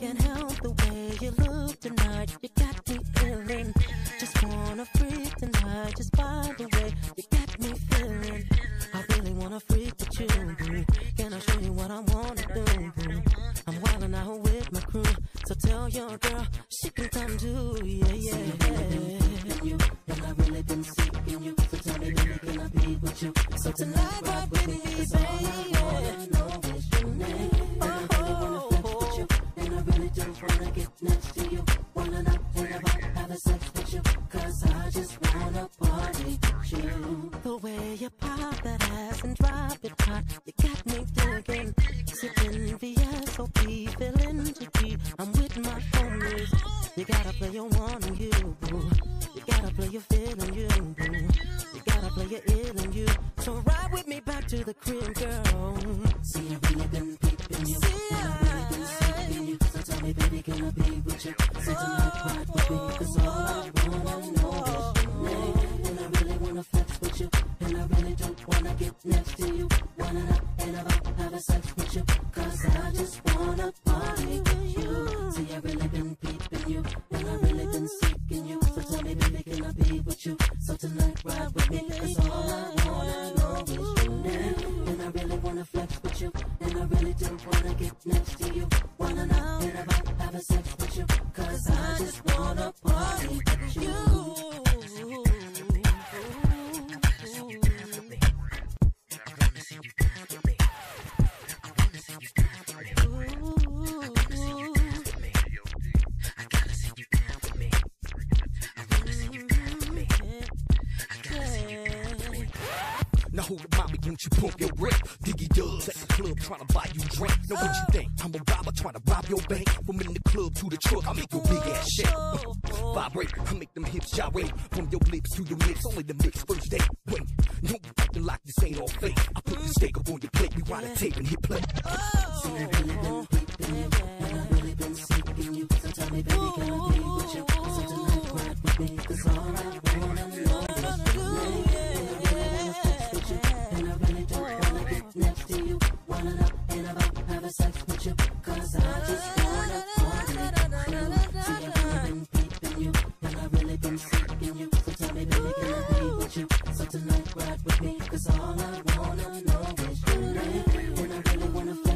can't help the way you look tonight. You got me feeling. Just wanna freak tonight. Just by the way you got me feeling. I really wanna freak with you. Boo. Can I show you what I wanna do? Boo? I'm wildin' out with my crew. So tell your girl she can come too. Yeah, yeah. You, and I really been seeking you. So tell me, baby, can I be with you? So tonight, rock with me, baby. know is your name. And you. The way you pop that ass and drop it hot. You got me thinking. Sipping VSOP, feeling GP. I'm with my homies. You gotta play your on you. You gotta play your feeling you. You gotta play your ill and you. So ride with me back to the crib, girl. See, I sex with you. Cause I just wanna party with you. See, I really been peeping you. And I really been seeking you. So tell me, baby, can I be with you? So tonight, ride with me. Cause all I wanna know is your name. And I really wanna flex with you. And I really do wanna get next to you. Wanna not and about having sex with you. Cause I just wanna Up, mommy, won't you pump your brake? Diggy does at the club trying to buy you drink. Know what you think? I'm a robber trying to rob your bank. From in the club to the truck, I make your big ass shake. Oh. Vibrate, I make them hips gyrate. From your lips to your lips, only the mix first date. Wait, don't be acting like this ain't all fake. I put the steak up on your plate, we wind the tape and hit play. Oh. See, Cause I just wanna, you. See, I've really been peeping you, I've really been you. So tell me, baby, can I be with you? So tonight, with all I wanna know is you. And I really wanna